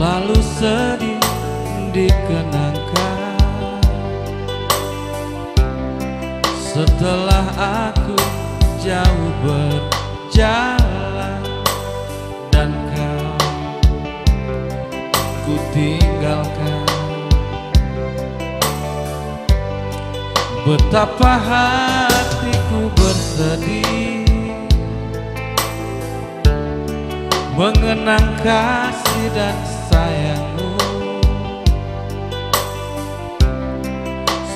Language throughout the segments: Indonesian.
terlalu sedih dikenangkan setelah aku jauh berjalan dan kau ku tinggalkan betapa hatiku bersedih. Mengenang kasih dan sayangmu.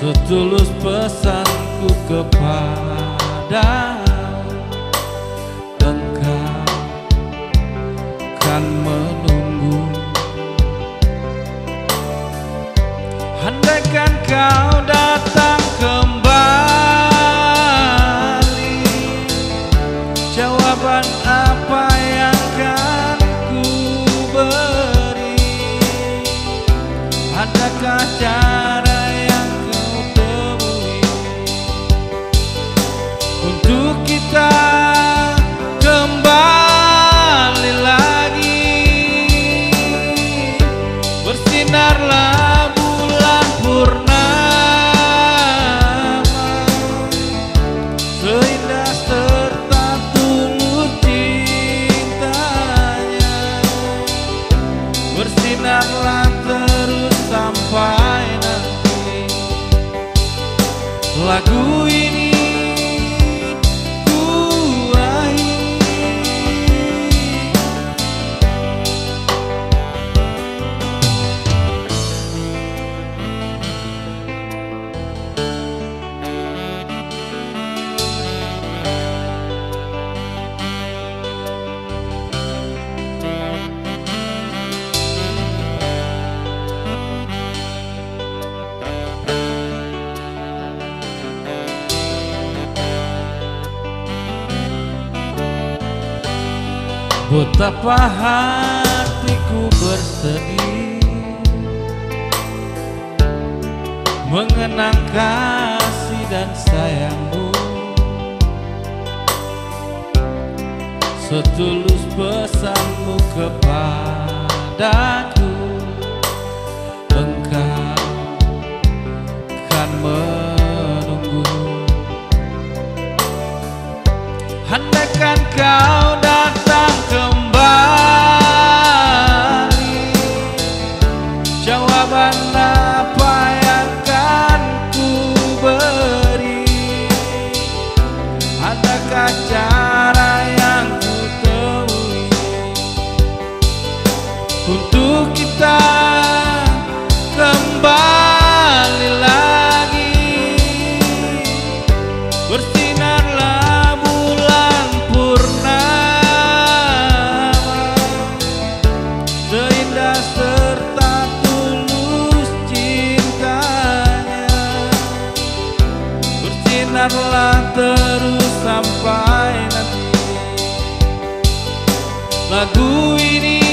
Setulus pesanku kepada Engkau kan menunggu. Andaikan kau Bersinarlah bulan purnama. Seindah serta tulus cintanya. Bersinarlah terus sampai nanti. Lagu Betapa hatiku bersedih Mengenang kasih dan sayangmu. Setulus pesanmu kepadaku Engkau kan Untuk kita kembali lagi. Bersinarlah bulan purnama. Seindah serta tulus cintanya. Bersinarlah terus sampai nanti. Lagu ini